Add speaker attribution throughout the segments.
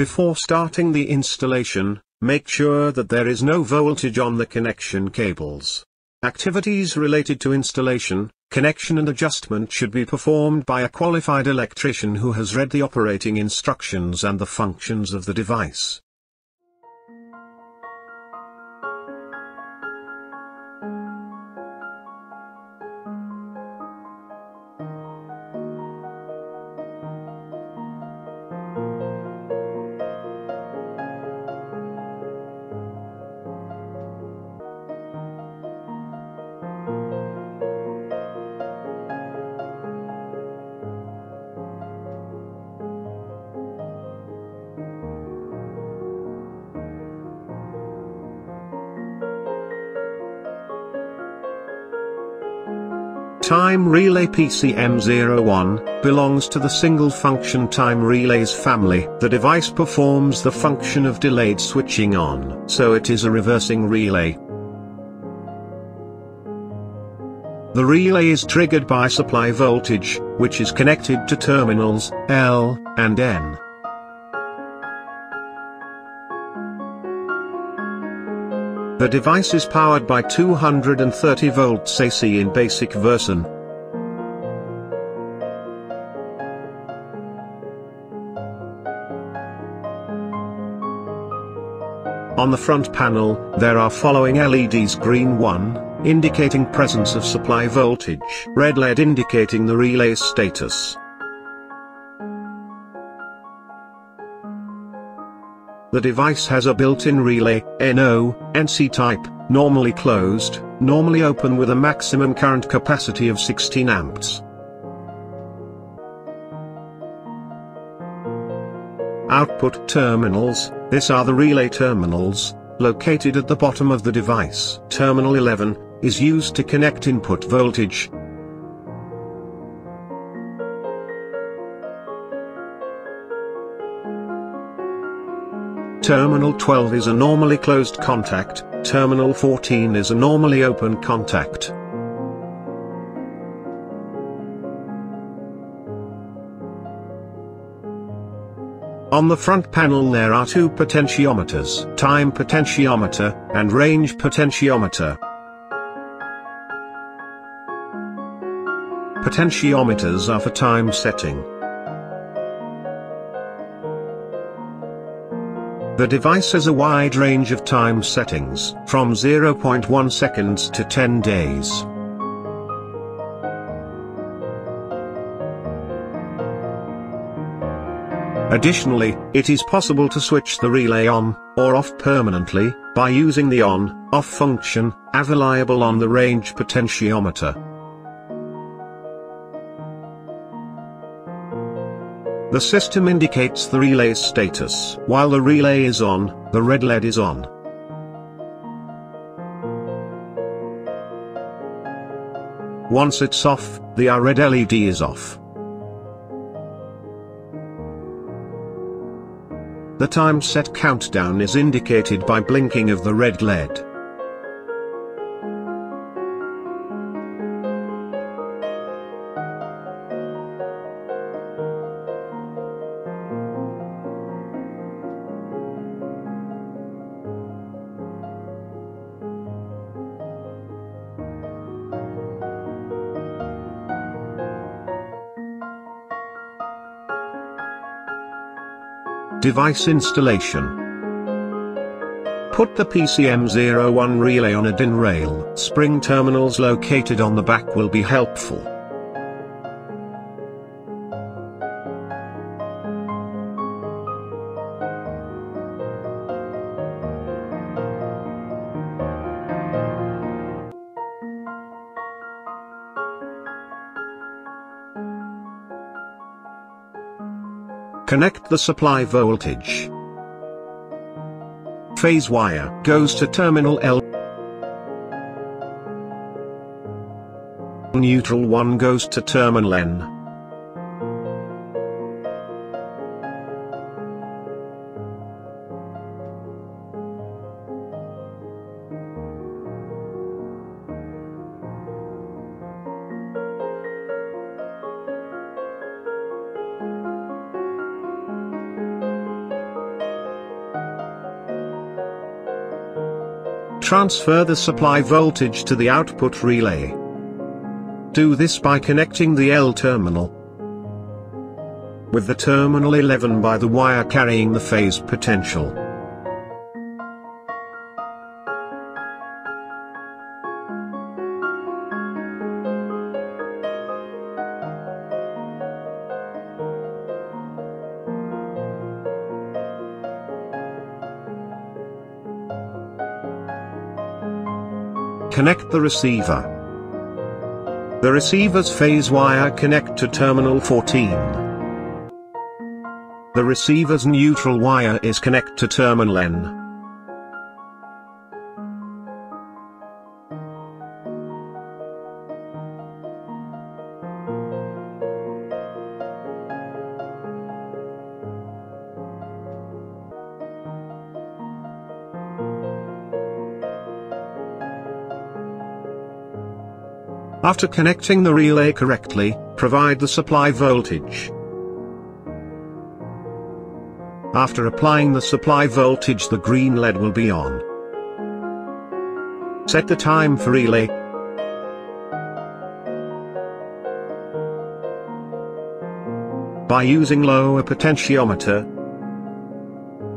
Speaker 1: Before starting the installation, make sure that there is no voltage on the connection cables. Activities related to installation, connection and adjustment should be performed by a qualified electrician who has read the operating instructions and the functions of the device. Time Relay PCM01 belongs to the single function time relays family. The device performs the function of delayed switching on, so it is a reversing relay. The relay is triggered by supply voltage, which is connected to terminals L and N. The device is powered by 230 volts AC in basic version. On the front panel, there are following LEDs green 1, indicating presence of supply voltage, red LED indicating the relay status. The device has a built-in relay, NO, NC type, normally closed, normally open with a maximum current capacity of 16 amps. Output terminals, this are the relay terminals, located at the bottom of the device. Terminal 11, is used to connect input voltage, Terminal 12 is a normally closed contact, terminal 14 is a normally open contact. On the front panel there are two potentiometers, time potentiometer, and range potentiometer. Potentiometers are for time setting. The device has a wide range of time settings, from 0.1 seconds to 10 days. Additionally, it is possible to switch the relay on, or off permanently, by using the on-off function, available on the range potentiometer. The system indicates the relay status. While the relay is on, the red LED is on. Once it's off, the uh, red LED is off. The time set countdown is indicated by blinking of the red LED. Device installation. Put the PCM01 relay on a DIN rail. Spring terminals located on the back will be helpful. Connect the supply voltage. Phase wire goes to terminal L. Neutral 1 goes to terminal N. transfer the supply voltage to the output relay. Do this by connecting the L terminal with the terminal 11 by the wire carrying the phase potential. Connect the receiver. The receiver's phase wire connect to terminal 14. The receiver's neutral wire is connect to terminal N. After connecting the relay correctly, provide the supply voltage. After applying the supply voltage the green LED will be on. Set the time for relay. By using lower potentiometer,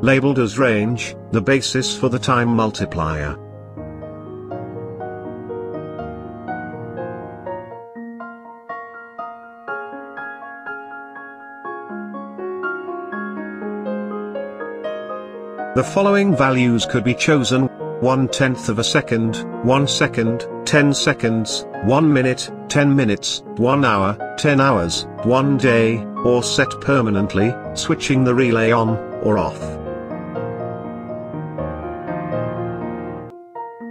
Speaker 1: labeled as range, the basis for the time multiplier. The following values could be chosen, 1 tenth of a second, 1 second, 10 seconds, 1 minute, 10 minutes, 1 hour, 10 hours, 1 day, or set permanently, switching the relay on, or off.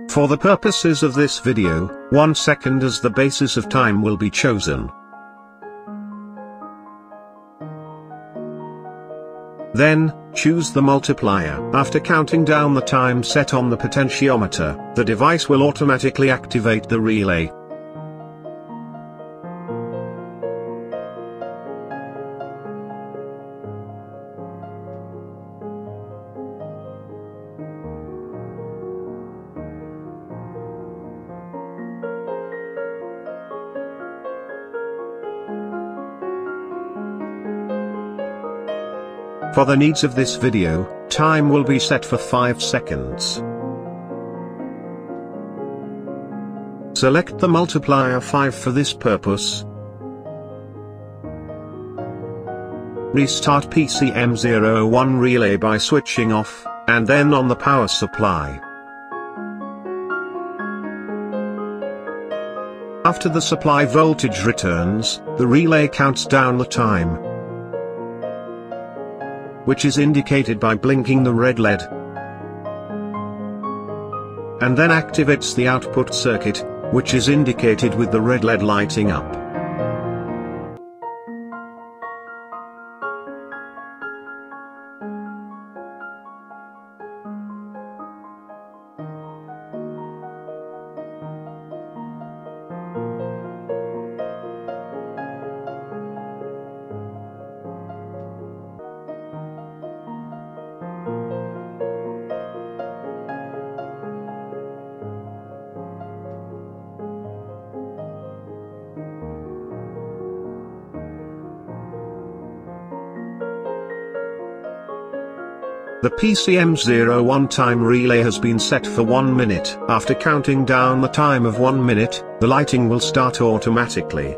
Speaker 1: For the purposes of this video, 1 second as the basis of time will be chosen. Then, choose the multiplier. After counting down the time set on the potentiometer, the device will automatically activate the relay. For the needs of this video, time will be set for 5 seconds. Select the multiplier 5 for this purpose. Restart PCM01 relay by switching off, and then on the power supply. After the supply voltage returns, the relay counts down the time, which is indicated by blinking the red LED. And then activates the output circuit, which is indicated with the red LED lighting up. The PCM01 time relay has been set for 1 minute. After counting down the time of 1 minute, the lighting will start automatically.